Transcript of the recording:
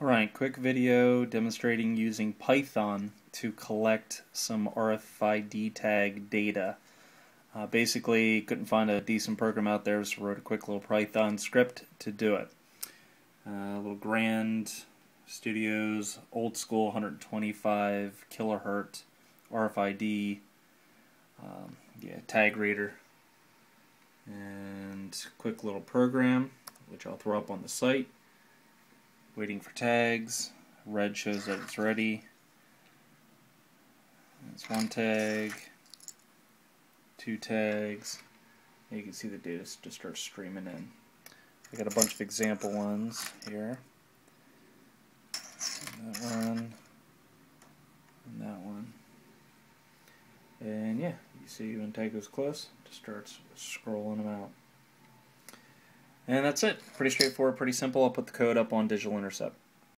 Alright, quick video demonstrating using Python to collect some RFID tag data. Uh, basically, couldn't find a decent program out there, so wrote a quick little Python script to do it. Uh, little Grand Studios, old school 125 kilohertz RFID um, yeah, tag reader. And quick little program, which I'll throw up on the site waiting for tags. Red shows that it's ready. That's one tag, two tags. You can see the data just starts streaming in. I got a bunch of example ones here. And that one, and that one. And yeah, you see when tag goes close, just starts scrolling them out. And that's it. Pretty straightforward, pretty simple. I'll put the code up on Digital Intercept.